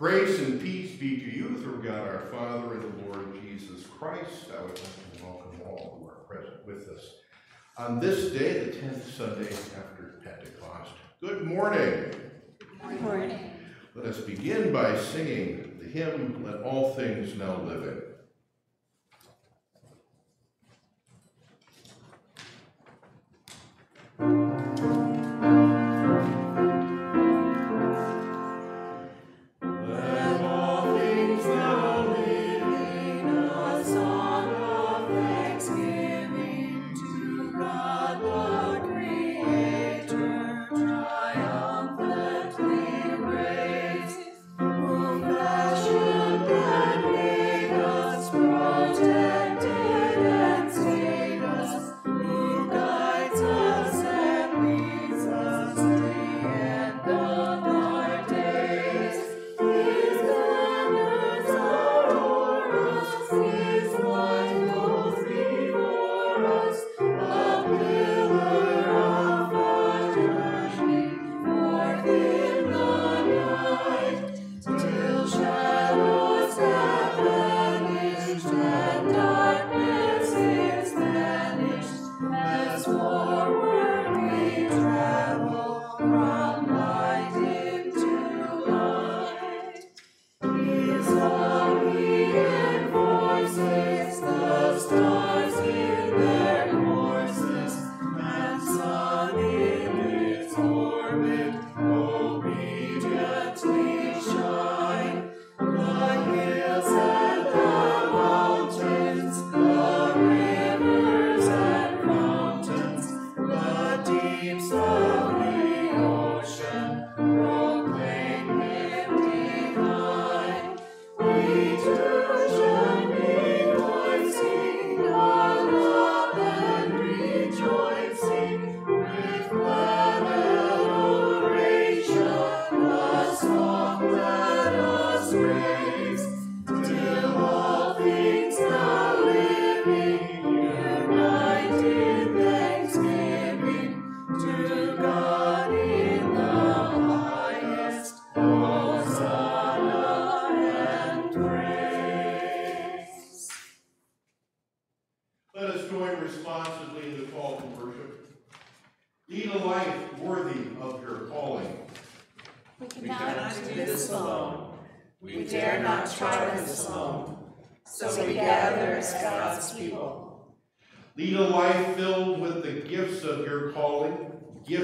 Grace and peace be to you through God our Father and the Lord Jesus Christ. I would like to welcome all who are present with us on this day, the 10th Sunday after Pentecost. Good morning. Good morning. Let us begin by singing the hymn, Let All Things Now Live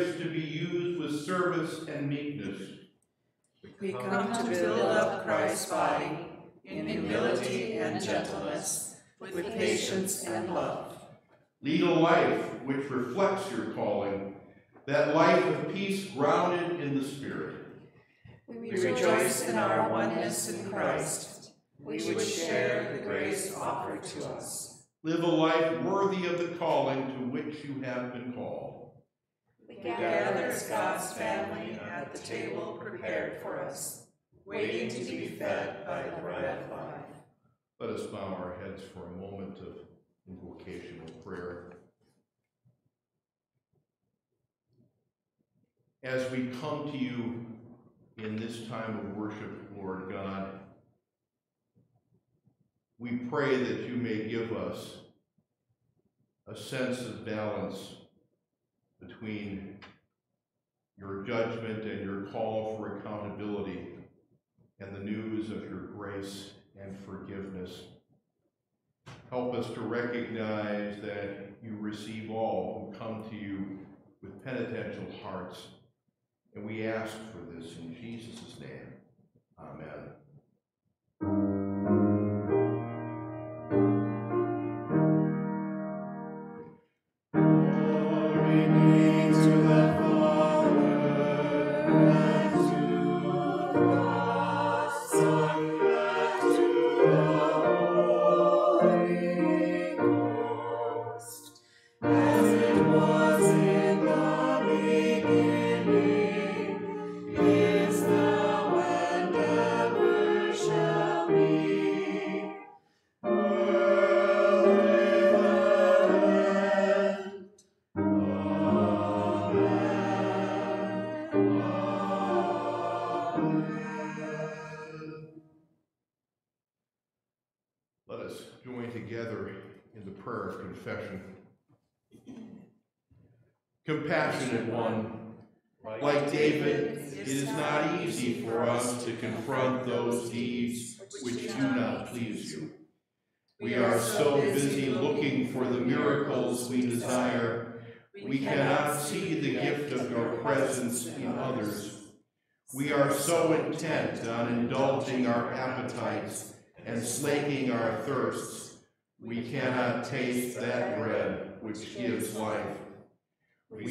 gifts to be used with service and meekness. We come to build up Christ's body in humility and gentleness, with patience and love. Lead a life which reflects your calling, that life of peace grounded in the Spirit. We rejoice in our oneness in Christ. We would share the grace offered to us. Live a life worthy of the calling to which you have been called. We gather God's family at the table prepared for us, waiting to be fed by the bread of life. Let us bow our heads for a moment of invocational prayer. As we come to you in this time of worship, Lord God, we pray that you may give us a sense of balance between your judgment and your call for accountability and the news of your grace and forgiveness. Help us to recognize that you receive all who come to you with penitential hearts. And we ask for this in Jesus' name. Amen.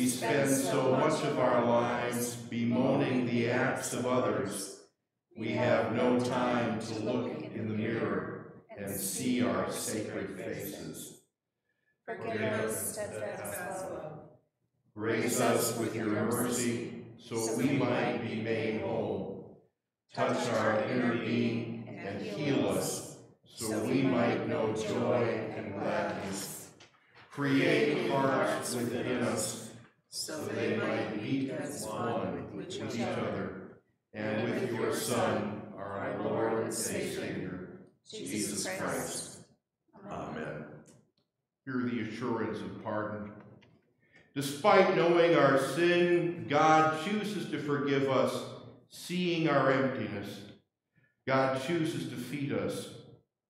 We spend so much of our lives bemoaning the acts of others, we have no time to look in the mirror and see our sacred faces. Forgive us steadfast love. Grace us with your mercy so we might be made whole. Touch our inner being and heal us so we might know joy and gladness. Create hearts within us so they might beat as one with each other and with your Son, our Lord and Savior, Jesus Christ. Amen. Hear the assurance of pardon. Despite knowing our sin, God chooses to forgive us, seeing our emptiness. God chooses to feed us,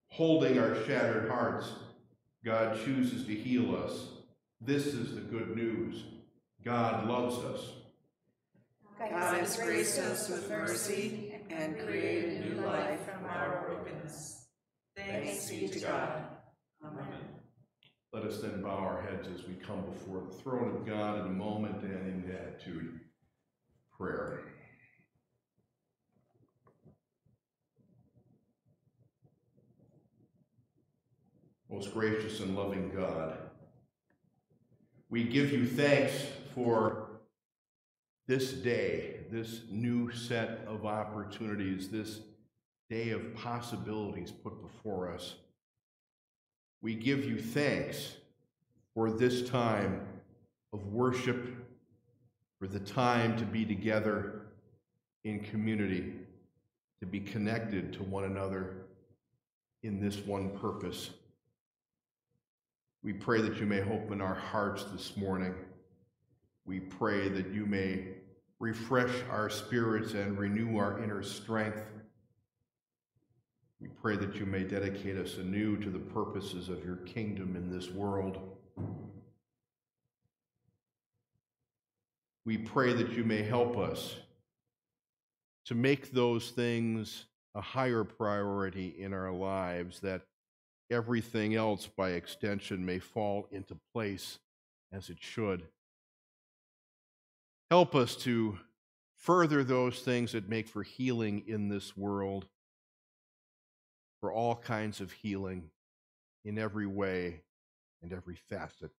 holding our shattered hearts. God chooses to heal us. This is the good news. God loves us. God has graced us with mercy and created new life from our brokenness. Thanks be to God. Amen. Let us then bow our heads as we come before the throne of God in a moment and in the attitude of prayer. Most gracious and loving God, we give you thanks for this day, this new set of opportunities, this day of possibilities put before us. We give you thanks for this time of worship, for the time to be together in community, to be connected to one another in this one purpose. We pray that you may open our hearts this morning. We pray that you may refresh our spirits and renew our inner strength. We pray that you may dedicate us anew to the purposes of your kingdom in this world. We pray that you may help us to make those things a higher priority in our lives, that everything else by extension may fall into place as it should. Help us to further those things that make for healing in this world, for all kinds of healing in every way and every facet.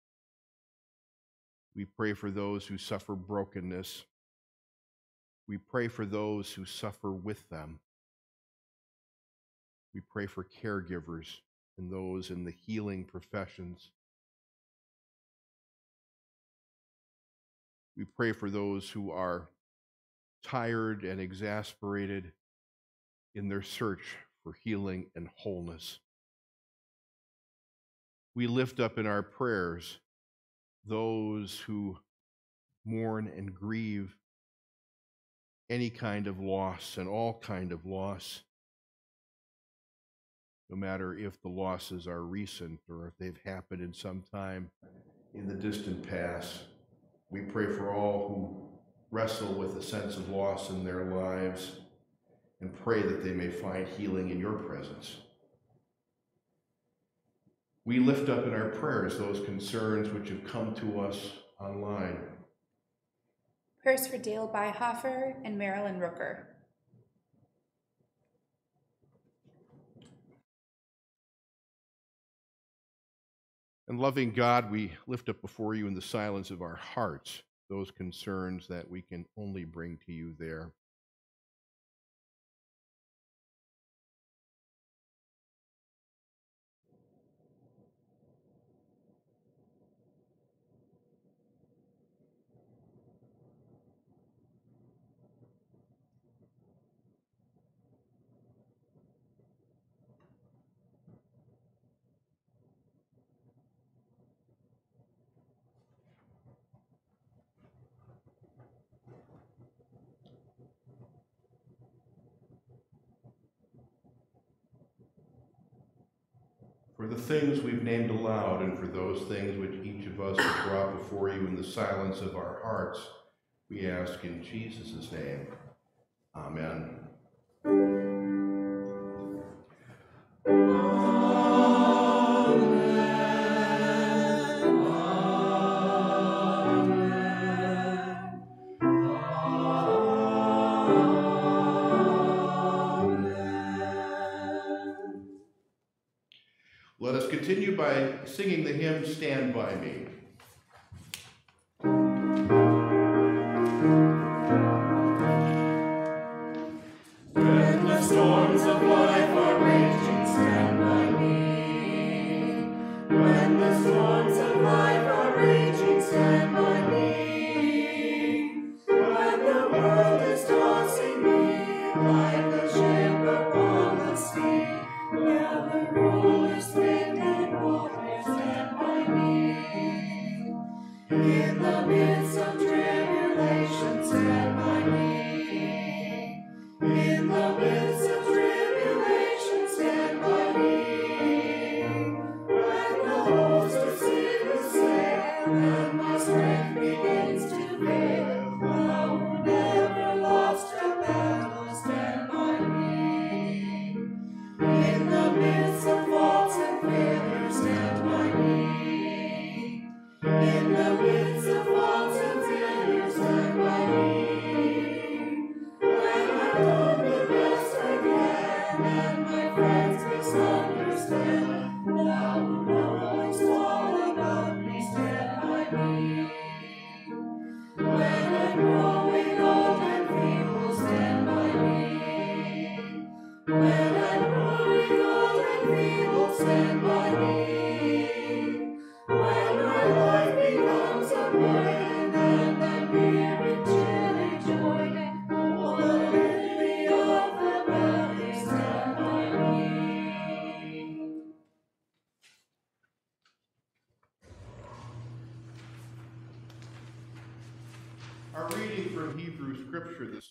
We pray for those who suffer brokenness. We pray for those who suffer with them. We pray for caregivers and those in the healing professions. We pray for those who are tired and exasperated in their search for healing and wholeness. We lift up in our prayers those who mourn and grieve any kind of loss and all kind of loss no matter if the losses are recent or if they've happened in some time in the distant past. We pray for all who wrestle with a sense of loss in their lives and pray that they may find healing in your presence. We lift up in our prayers those concerns which have come to us online. Prayers for Dale Byhofer and Marilyn Rooker. And loving God, we lift up before you in the silence of our hearts those concerns that we can only bring to you there. Things we've named aloud and for those things which each of us has brought before you in the silence of our hearts, we ask in Jesus' name. Amen. Singing the hymn Stand By Me.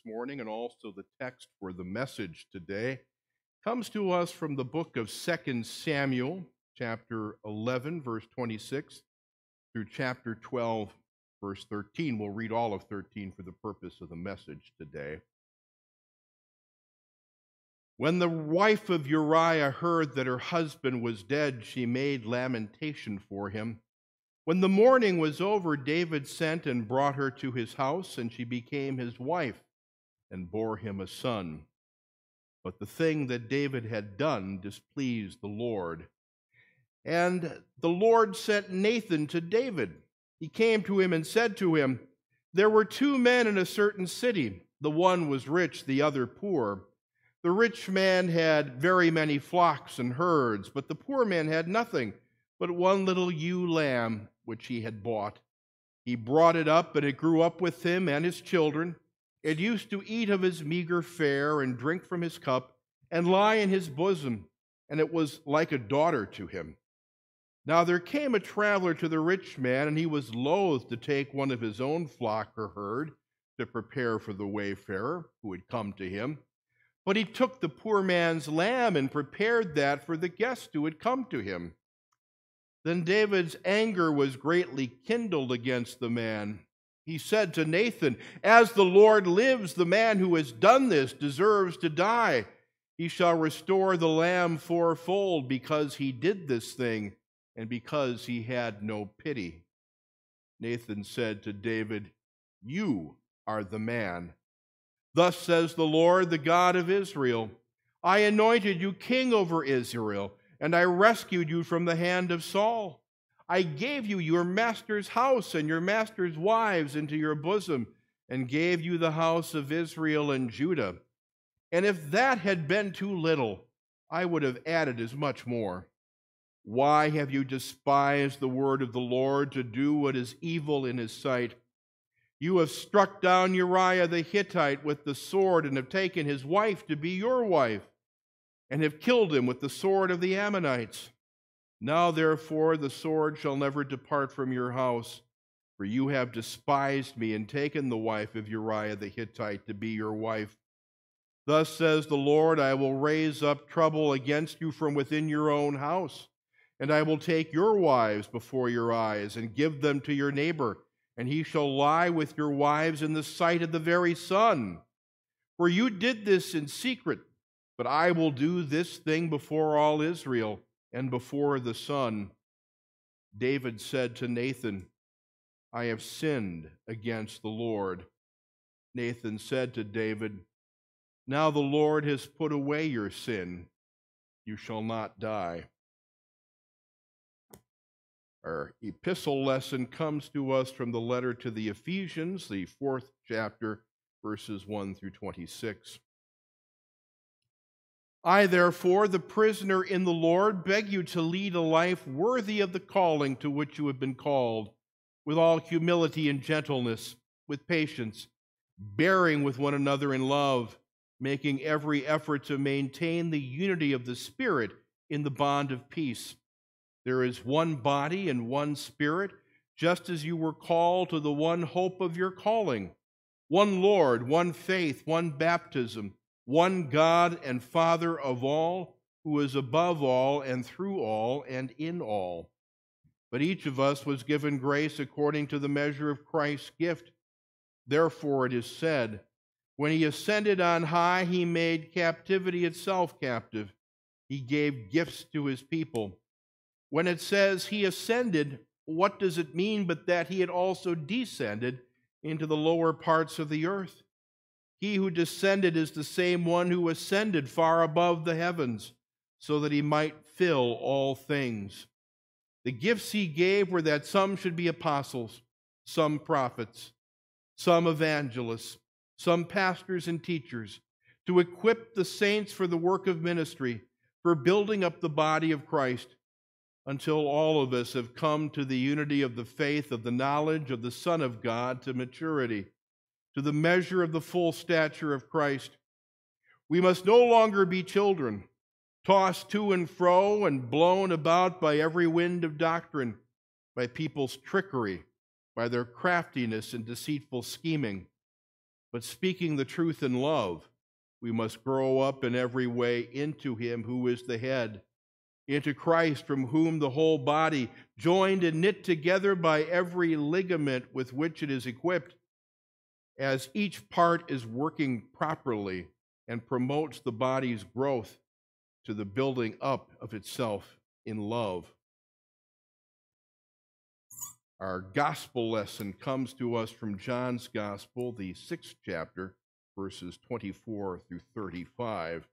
Morning, and also the text for the message today, comes to us from the book of 2 Samuel, chapter 11, verse 26, through chapter 12, verse 13. We'll read all of 13 for the purpose of the message today. When the wife of Uriah heard that her husband was dead, she made lamentation for him. When the mourning was over, David sent and brought her to his house, and she became his wife and bore him a son. But the thing that David had done displeased the Lord. And the Lord sent Nathan to David. He came to him and said to him, There were two men in a certain city. The one was rich, the other poor. The rich man had very many flocks and herds, but the poor man had nothing but one little ewe lamb which he had bought. He brought it up, and it grew up with him and his children. It used to eat of his meager fare and drink from his cup and lie in his bosom, and it was like a daughter to him. Now there came a traveler to the rich man, and he was loath to take one of his own flock or herd to prepare for the wayfarer who had come to him. But he took the poor man's lamb and prepared that for the guest who had come to him. Then David's anger was greatly kindled against the man. He said to Nathan, As the Lord lives, the man who has done this deserves to die. He shall restore the lamb fourfold because he did this thing and because he had no pity. Nathan said to David, You are the man. Thus says the Lord, the God of Israel I anointed you king over Israel, and I rescued you from the hand of Saul. I gave you your master's house and your master's wives into your bosom, and gave you the house of Israel and Judah. And if that had been too little, I would have added as much more. Why have you despised the word of the Lord to do what is evil in his sight? You have struck down Uriah the Hittite with the sword and have taken his wife to be your wife, and have killed him with the sword of the Ammonites. Now, therefore, the sword shall never depart from your house, for you have despised me and taken the wife of Uriah the Hittite to be your wife. Thus says the Lord I will raise up trouble against you from within your own house and I will take your wives before your eyes and give them to your neighbor, and he shall lie with your wives in the sight of the very sun. For you did this in secret, but I will do this thing before all Israel and before the sun. David said to Nathan, I have sinned against the Lord. Nathan said to David, Now the Lord has put away your sin. You shall not die. Our epistle lesson comes to us from the letter to the Ephesians, the fourth chapter, verses 1 through 26. I, therefore, the prisoner in the Lord, beg you to lead a life worthy of the calling to which you have been called, with all humility and gentleness, with patience, bearing with one another in love, making every effort to maintain the unity of the Spirit in the bond of peace. There is one body and one spirit, just as you were called to the one hope of your calling. One Lord, one faith, one baptism, one God and Father of all, who is above all and through all and in all. But each of us was given grace according to the measure of Christ's gift. Therefore it is said, When he ascended on high, he made captivity itself captive. He gave gifts to his people. When it says he ascended, what does it mean but that he had also descended into the lower parts of the earth? He who descended is the same one who ascended far above the heavens, so that he might fill all things. The gifts he gave were that some should be apostles, some prophets, some evangelists, some pastors and teachers, to equip the saints for the work of ministry, for building up the body of Christ until all of us have come to the unity of the faith of the knowledge of the Son of God to maturity, to the measure of the full stature of Christ. We must no longer be children, tossed to and fro and blown about by every wind of doctrine, by people's trickery, by their craftiness and deceitful scheming. But speaking the truth in love, we must grow up in every way into Him who is the head into Christ, from whom the whole body, joined and knit together by every ligament with which it is equipped, as each part is working properly and promotes the body's growth to the building up of itself in love. Our gospel lesson comes to us from John's Gospel, the sixth chapter, verses 24 through 35.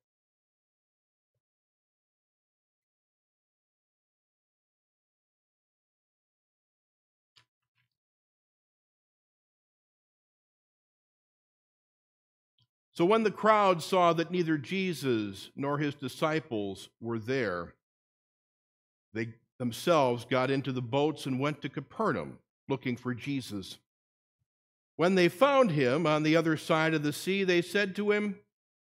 So when the crowd saw that neither Jesus nor his disciples were there, they themselves got into the boats and went to Capernaum looking for Jesus. When they found him on the other side of the sea, they said to him,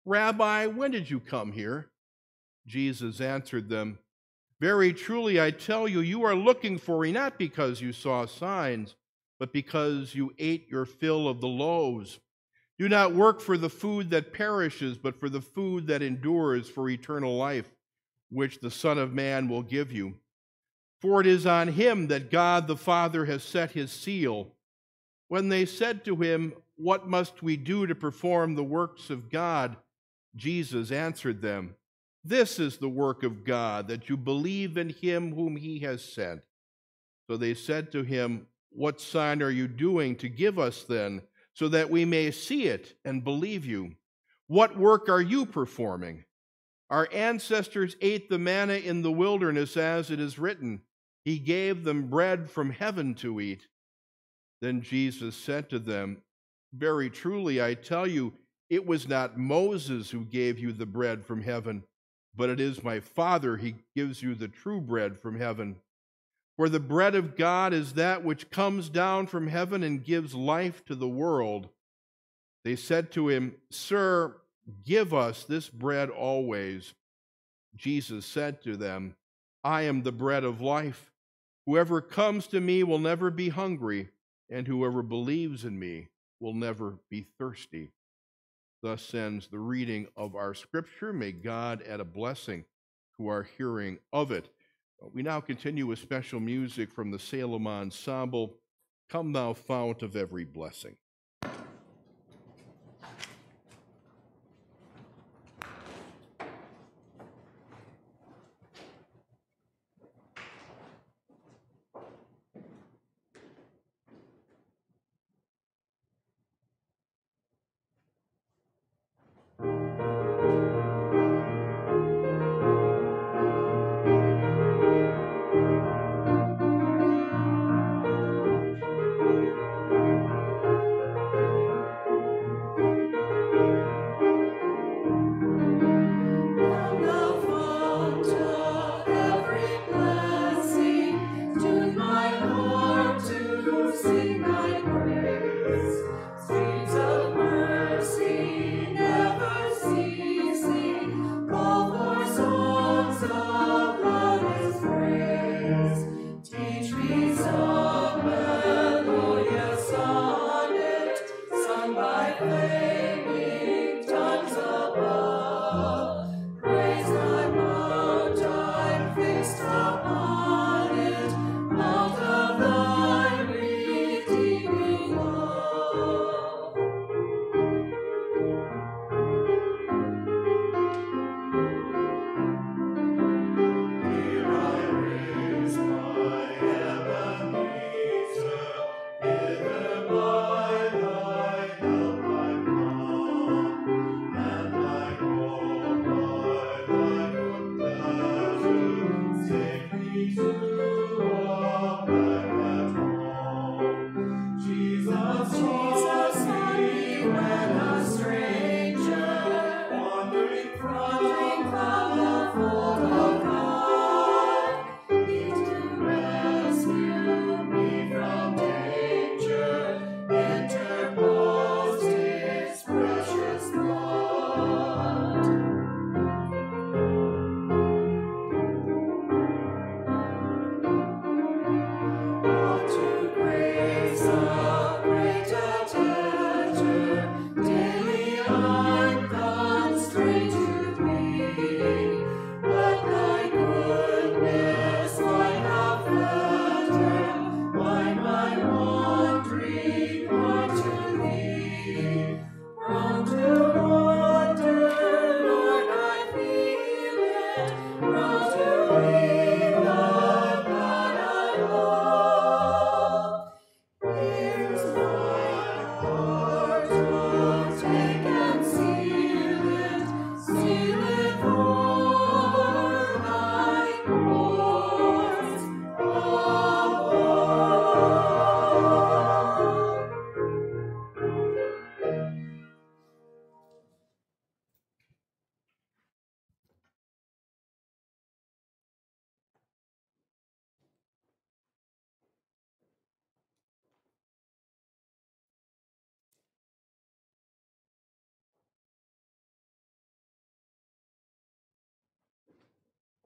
Rabbi, when did you come here? Jesus answered them, Very truly I tell you, you are looking for me not because you saw signs, but because you ate your fill of the loaves. Do not work for the food that perishes, but for the food that endures for eternal life, which the Son of Man will give you. For it is on him that God the Father has set his seal. When they said to him, What must we do to perform the works of God? Jesus answered them, This is the work of God, that you believe in him whom he has sent. So they said to him, What sign are you doing to give us then, so that we may see it and believe you? What work are you performing? Our ancestors ate the manna in the wilderness, as it is written, He gave them bread from heaven to eat. Then Jesus said to them, Very truly, I tell you, it was not Moses who gave you the bread from heaven, but it is my Father. He gives you the true bread from heaven. For the bread of God is that which comes down from heaven and gives life to the world. They said to him, Sir, give us this bread always. Jesus said to them, I am the bread of life. Whoever comes to me will never be hungry and whoever believes in me will never be thirsty. Thus ends the reading of our scripture. May God add a blessing to our hearing of it. We now continue with special music from the Salem Ensemble Come, Thou Fount of Every Blessing.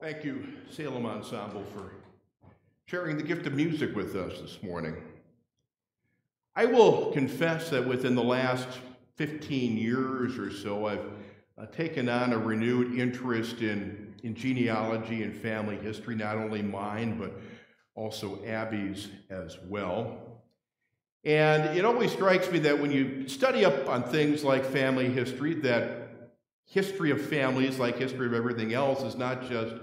Thank you, Salem Ensemble, for sharing the gift of music with us this morning. I will confess that within the last 15 years or so, I've uh, taken on a renewed interest in, in genealogy and family history, not only mine, but also Abby's as well. And it always strikes me that when you study up on things like family history, that history of families, like history of everything else, is not just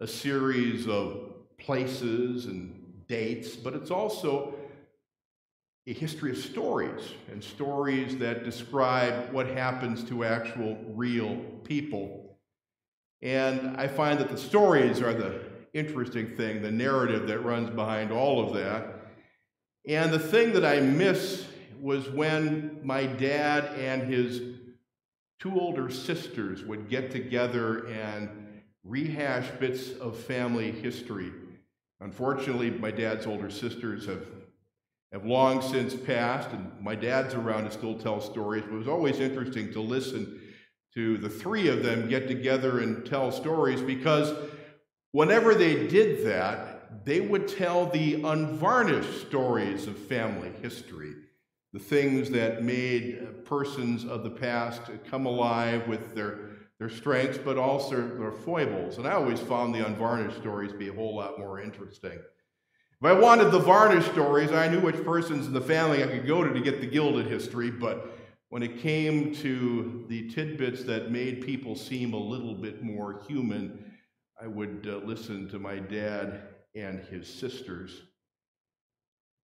a series of places and dates, but it's also a history of stories and stories that describe what happens to actual real people. And I find that the stories are the interesting thing, the narrative that runs behind all of that. And the thing that I miss was when my dad and his two older sisters would get together and rehash bits of family history. Unfortunately, my dad's older sisters have, have long since passed, and my dad's around to still tell stories. But it was always interesting to listen to the three of them get together and tell stories because whenever they did that, they would tell the unvarnished stories of family history the things that made persons of the past come alive with their, their strengths, but also their foibles. And I always found the unvarnished stories to be a whole lot more interesting. If I wanted the varnished stories, I knew which persons in the family I could go to to get the gilded history, but when it came to the tidbits that made people seem a little bit more human, I would uh, listen to my dad and his sisters.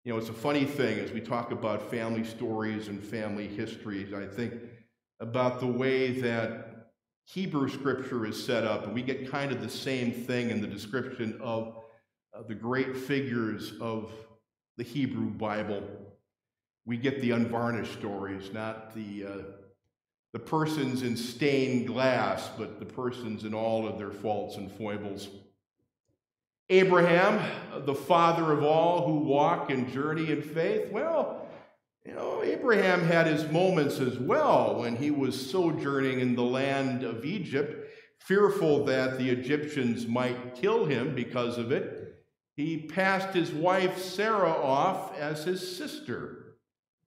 You know, it's a funny thing as we talk about family stories and family histories. I think about the way that Hebrew scripture is set up, and we get kind of the same thing in the description of uh, the great figures of the Hebrew Bible. We get the unvarnished stories, not the, uh, the persons in stained glass, but the persons in all of their faults and foibles. Abraham, the father of all who walk and journey in faith, well, you know, Abraham had his moments as well when he was sojourning in the land of Egypt, fearful that the Egyptians might kill him because of it. He passed his wife Sarah off as his sister.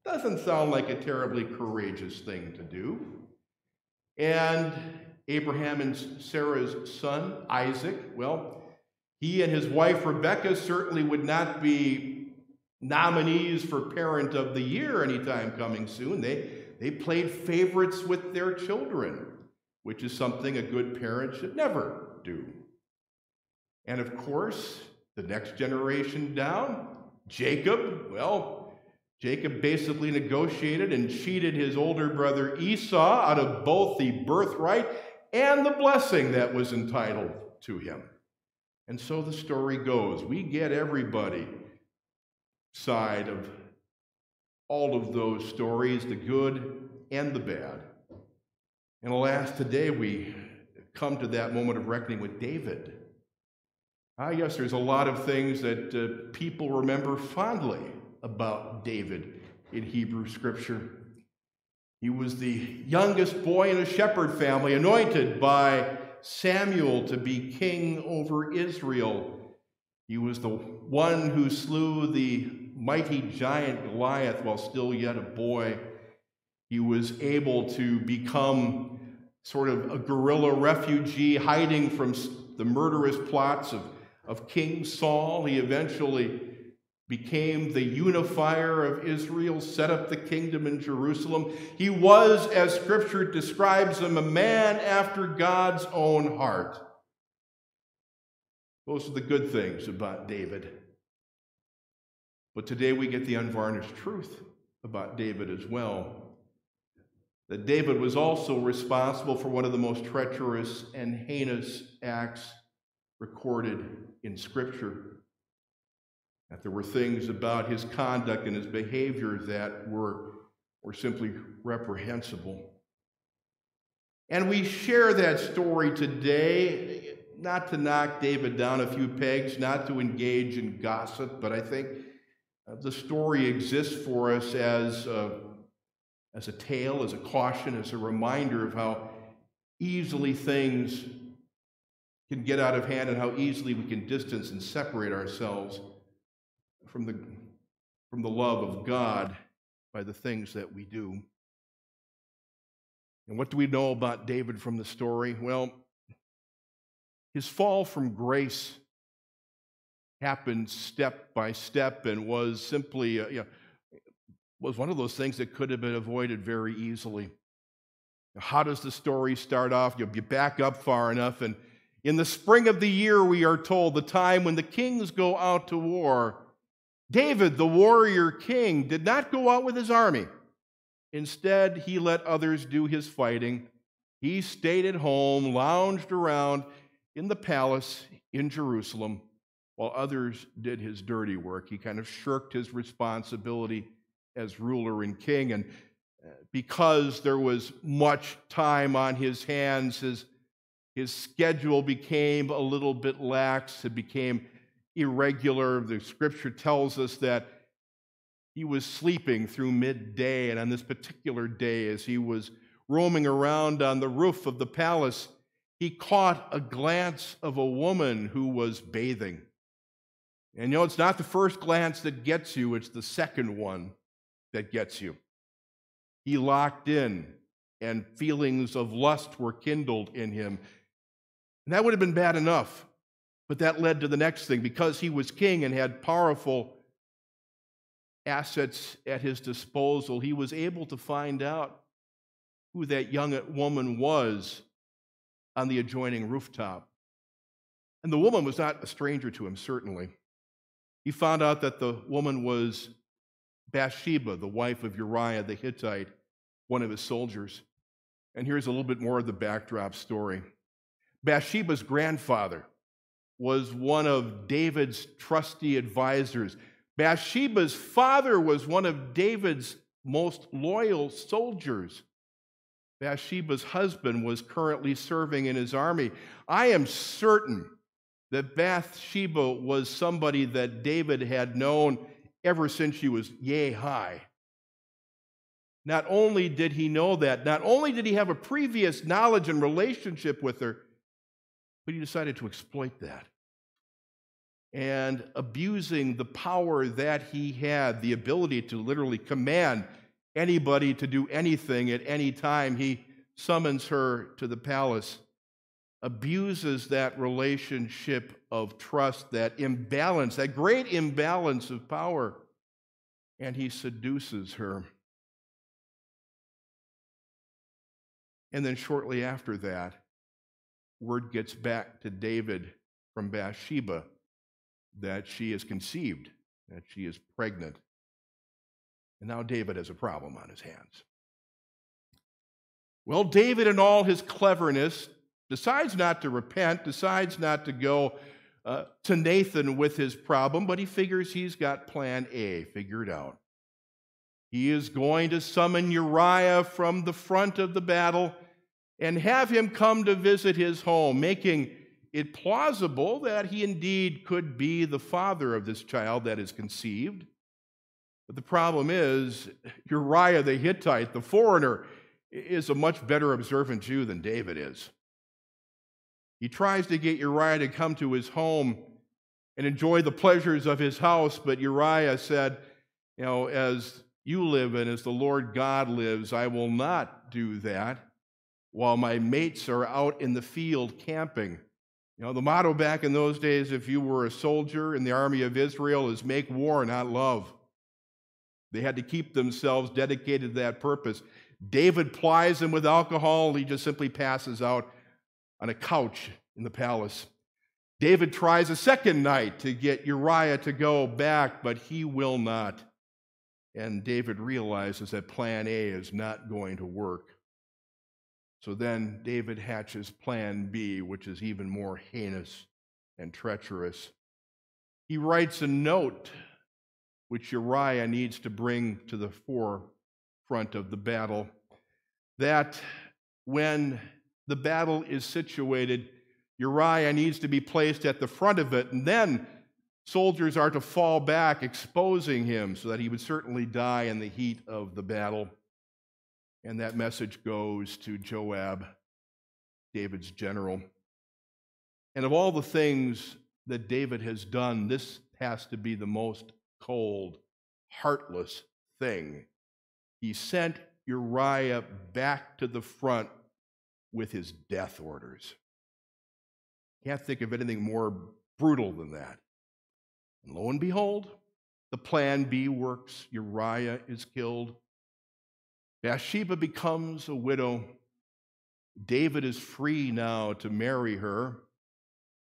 Doesn't sound like a terribly courageous thing to do. And Abraham and Sarah's son, Isaac, well, he and his wife Rebecca certainly would not be nominees for Parent of the Year anytime coming soon. They, they played favorites with their children, which is something a good parent should never do. And of course, the next generation down, Jacob, well, Jacob basically negotiated and cheated his older brother Esau out of both the birthright and the blessing that was entitled to him. And so the story goes. We get everybody side of all of those stories, the good and the bad. And alas, today we come to that moment of reckoning with David. Ah, yes, there's a lot of things that uh, people remember fondly about David in Hebrew scripture. He was the youngest boy in a shepherd family, anointed by Samuel to be king over Israel. He was the one who slew the mighty giant Goliath while still yet a boy. He was able to become sort of a guerrilla refugee hiding from the murderous plots of, of King Saul. He eventually became the unifier of Israel, set up the kingdom in Jerusalem. He was, as scripture describes him, a man after God's own heart. Those are the good things about David. But today we get the unvarnished truth about David as well. That David was also responsible for one of the most treacherous and heinous acts recorded in Scripture that there were things about his conduct and his behavior that were, were simply reprehensible. And we share that story today, not to knock David down a few pegs, not to engage in gossip, but I think Uh, the story exists for us as a, as a tale, as a caution, as a reminder of how easily things can get out of hand and how easily we can distance and separate ourselves from the, from the love of God by the things that we do. And what do we know about David from the story? Well, his fall from grace happened step by step and was simply, uh, you know, was one of those things that could have been avoided very easily. How does the story start off? You back up far enough, and in the spring of the year, we are told the time when the kings go out to war, David, the warrior king, did not go out with his army. Instead, he let others do his fighting. He stayed at home, lounged around in the palace in Jerusalem, while others did his dirty work. He kind of shirked his responsibility as ruler and king. And uh, because there was much time on his hands, his, his schedule became a little bit lax. It became irregular. The scripture tells us that he was sleeping through midday, and on this particular day, as he was roaming around on the roof of the palace, he caught a glance of a woman who was bathing. And you know, it's not the first glance that gets you, it's the second one that gets you. He locked in, and feelings of lust were kindled in him. And that would have been bad enough. But that led to the next thing. Because he was king and had powerful assets at his disposal, he was able to find out who that young woman was on the adjoining rooftop. And the woman was not a stranger to him, certainly. He found out that the woman was Bathsheba, the wife of Uriah the Hittite, one of his soldiers. And here's a little bit more of the backdrop story. Bathsheba's grandfather was one of David's trusty advisors. Bathsheba's father was one of David's most loyal soldiers. Bathsheba's husband was currently serving in his army. I am certain that Bathsheba was somebody that David had known ever since she was yay high. Not only did he know that, not only did he have a previous knowledge and relationship with her, but he decided to exploit that. And abusing the power that he had, the ability to literally command anybody to do anything at any time, he summons her to the palace, abuses that relationship of trust, that imbalance, that great imbalance of power, and he seduces her. And then shortly after that, word gets back to David from Bathsheba that she is conceived, that she is pregnant. And now David has a problem on his hands. Well, David, in all his cleverness, decides not to repent, decides not to go uh, to Nathan with his problem, but he figures he's got plan A figured out. He is going to summon Uriah from the front of the battle and have him come to visit his home, making it plausible that he indeed could be the father of this child that is conceived. But the problem is, Uriah the Hittite, the foreigner, is a much better observant Jew than David is. He tries to get Uriah to come to his home and enjoy the pleasures of his house, but Uriah said, You know, as you live and as the Lord God lives, I will not do that while my mates are out in the field camping. You know, the motto back in those days, if you were a soldier in the army of Israel, is make war, not love. They had to keep themselves dedicated to that purpose. David plies him with alcohol. He just simply passes out on a couch in the palace. David tries a second night to get Uriah to go back, but he will not. And David realizes that plan A is not going to work. So then David hatches plan B, which is even more heinous and treacherous. He writes a note which Uriah needs to bring to the forefront of the battle that when the battle is situated, Uriah needs to be placed at the front of it, and then soldiers are to fall back, exposing him so that he would certainly die in the heat of the battle. And that message goes to Joab, David's general. And of all the things that David has done, this has to be the most cold, heartless thing. He sent Uriah back to the front with his death orders. Can't think of anything more brutal than that. And lo and behold, the plan B works. Uriah is killed. Bathsheba becomes a widow. David is free now to marry her.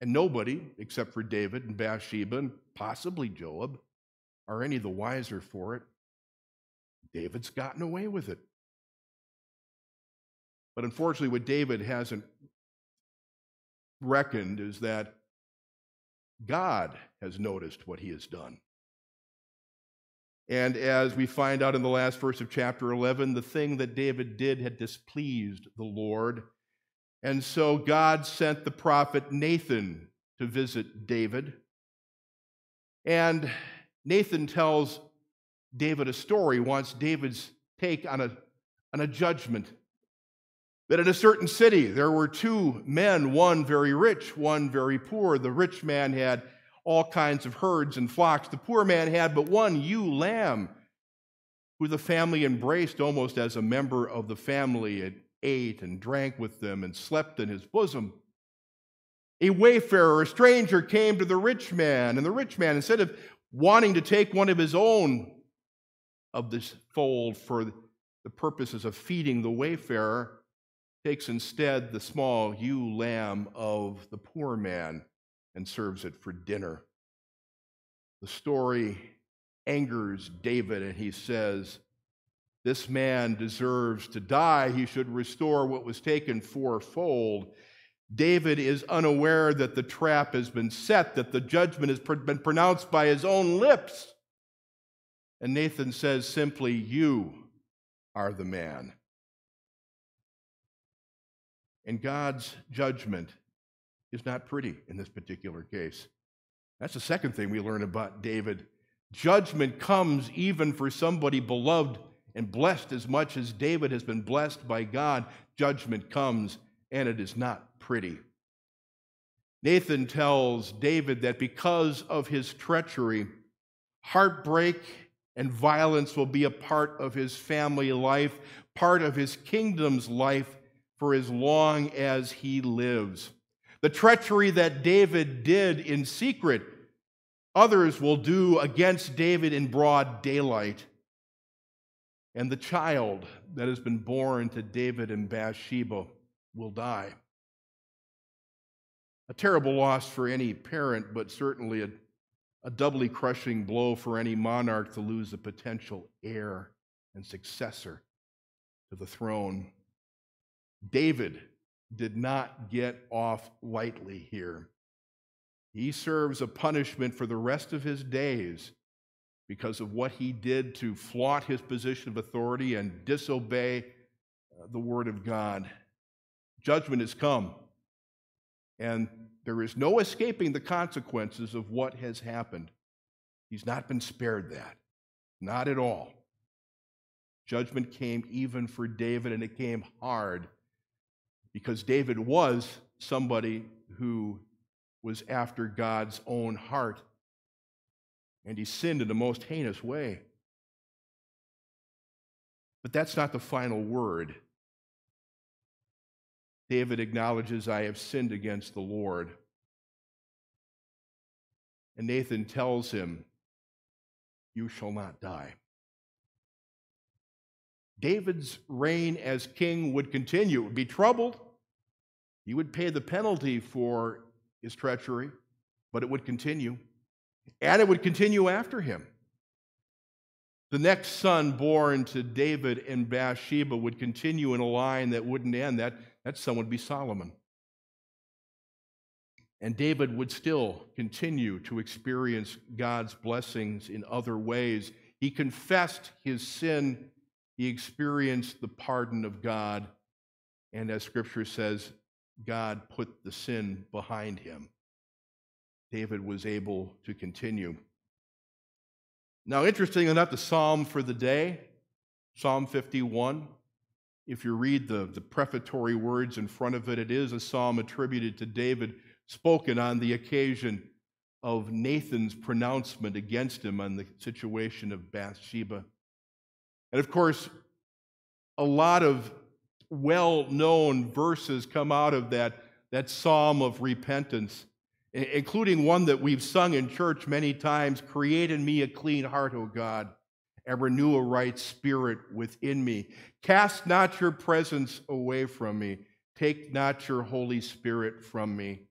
And nobody, except for David and Bathsheba and possibly Joab, are any the wiser for it. David's gotten away with it. But unfortunately, what David hasn't reckoned is that God has noticed what he has done. And as we find out in the last verse of chapter 11, the thing that David did had displeased the Lord. And so God sent the prophet Nathan to visit David. And Nathan tells David a story, wants David's take on a, on a judgment. That in a certain city there were two men, one very rich, one very poor. The rich man had all kinds of herds and flocks. The poor man had but one ewe lamb, who the family embraced almost as a member of the family. It ate and drank with them and slept in his bosom. A wayfarer, a stranger, came to the rich man, and the rich man, instead of wanting to take one of his own of this fold for the purposes of feeding the wayfarer, takes instead the small ewe lamb of the poor man and serves it for dinner. The story angers David, and he says, This man deserves to die. He should restore what was taken fourfold. David is unaware that the trap has been set, that the judgment has been pronounced by his own lips. And Nathan says simply, You are the man. And God's judgment is not pretty in this particular case. That's the second thing we learn about David. Judgment comes even for somebody beloved and blessed as much as David has been blessed by God. Judgment comes, and it is not pretty. Nathan tells David that because of his treachery, heartbreak and violence will be a part of his family life, part of his kingdom's life for as long as he lives. The treachery that David did in secret, others will do against David in broad daylight. And the child that has been born to David and Bathsheba will die. A terrible loss for any parent, but certainly a, a doubly crushing blow for any monarch to lose a potential heir and successor to the throne. David did not get off lightly here. He serves a punishment for the rest of his days because of what he did to flaunt his position of authority and disobey uh, the word of God. Judgment has come, and there is no escaping the consequences of what has happened. He's not been spared that, not at all. Judgment came even for David, and it came hard because David was somebody who was after God's own heart, and he sinned in the most heinous way. But that's not the final word. David acknowledges, I have sinned against the Lord. And Nathan tells him, You shall not die. David's reign as king would continue. It would be troubled, he would pay the penalty for his treachery, but it would continue. And it would continue after him. The next son born to David and Bathsheba would continue in a line that wouldn't end. That, that son would be Solomon. And David would still continue to experience God's blessings in other ways. He confessed his sin, he experienced the pardon of God, and as scripture says, God put the sin behind him. David was able to continue. Now, interesting enough, the psalm for the day, Psalm 51, if you read the, the prefatory words in front of it, it is a psalm attributed to David, spoken on the occasion of Nathan's pronouncement against him on the situation of Bathsheba. And of course, a lot of well known verses come out of that, that psalm of repentance, including one that we've sung in church many times Create in me a clean heart, O God, and renew a right spirit within me. Cast not your presence away from me, take not your Holy Spirit from me.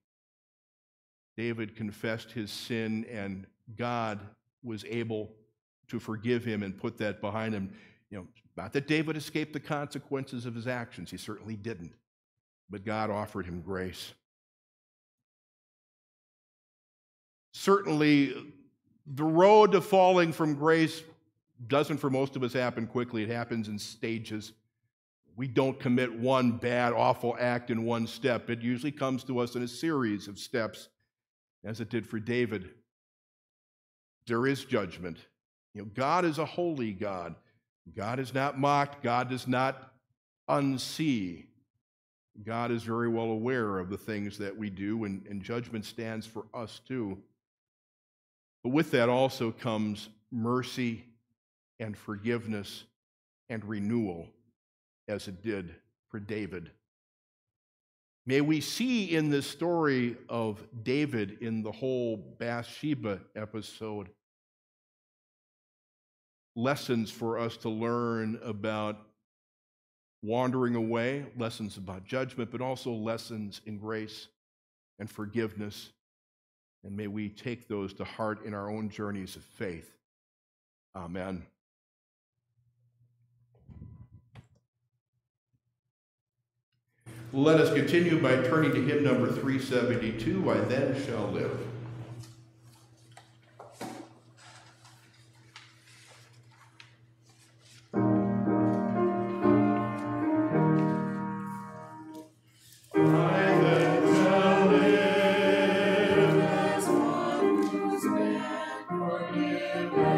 David confessed his sin, and God was able to forgive him and put that behind him. You know, not that David escaped the consequences of his actions, he certainly didn't, but God offered him grace. Certainly, the road to falling from grace doesn't for most of us happen quickly, it happens in stages. We don't commit one bad, awful act in one step. It usually comes to us in a series of steps, as it did for David. There is judgment. You know, God is a holy God. God is not mocked. God does not unsee. God is very well aware of the things that we do, and, and judgment stands for us too. But with that also comes mercy and forgiveness and renewal, as it did for David. May we see in this story of David in the whole Bathsheba episode lessons for us to learn about wandering away, lessons about judgment, but also lessons in grace and forgiveness. And may we take those to heart in our own journeys of faith. Amen. Let us continue by turning to hymn number 372, I Then Shall Live. We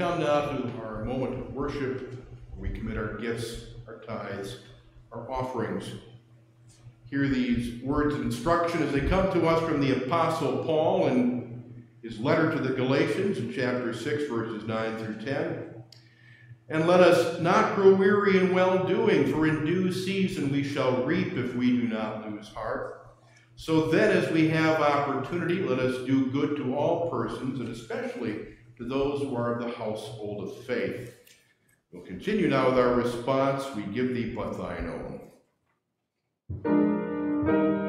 come now to our moment of worship. We commit our gifts, our tithes, our offerings. Hear these words of instruction as they come to us from the Apostle Paul in his letter to the Galatians in chapter 6, verses 9 through 10. And let us not grow weary in well doing, for in due season we shall reap if we do not lose heart. So then, as we have opportunity, let us do good to all persons, and especially to those who are of the household of faith. We'll continue now with our response. We give thee but thine own.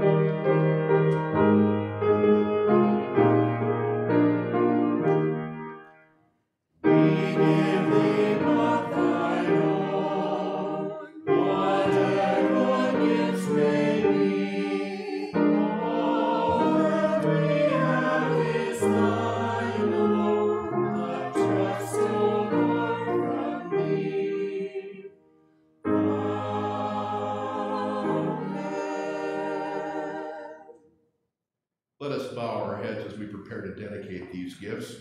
Gifts.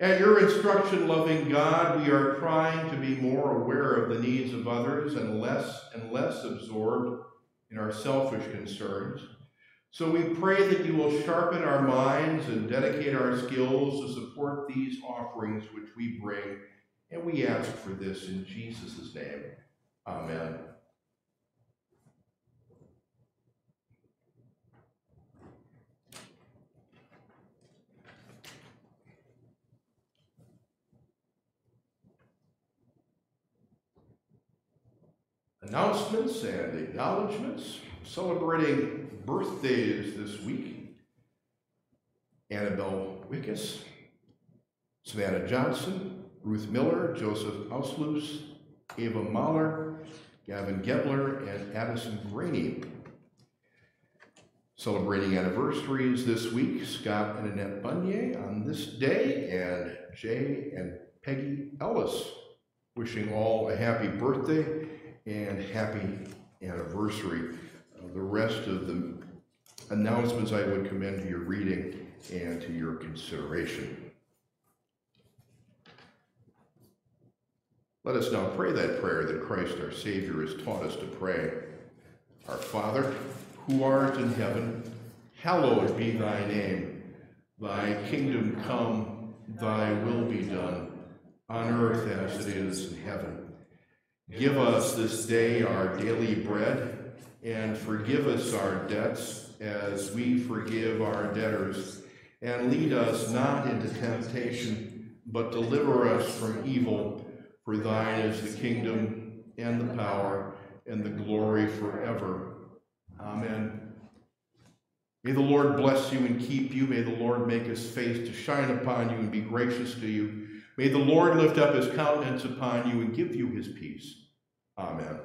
At your instruction, loving God, we are trying to be more aware of the needs of others and less and less absorbed in our selfish concerns. So we pray that you will sharpen our minds and dedicate our skills to support these offerings which we bring. And we ask for this in Jesus' name. Amen. Announcements and acknowledgments celebrating birthdays this week. Annabelle Wickus, Savannah Johnson, Ruth Miller, Joseph Auslus, Ava Mahler, Gavin Gebler, and Addison Graney. Celebrating anniversaries this week, Scott and Annette Bunye on this day, and Jay and Peggy Ellis. Wishing all a happy birthday and happy anniversary. Uh, the rest of the announcements I would commend to your reading and to your consideration. Let us now pray that prayer that Christ our Savior has taught us to pray. Our Father, who art in heaven, hallowed be thy name. Thy kingdom come, thy will be done, on earth as it is in heaven. Give us this day our daily bread, and forgive us our debts as we forgive our debtors. And lead us not into temptation, but deliver us from evil. For thine is the kingdom, and the power, and the glory forever. Amen. May the Lord bless you and keep you. May the Lord make his face to shine upon you and be gracious to you. May the Lord lift up his countenance upon you and give you his peace. Amen.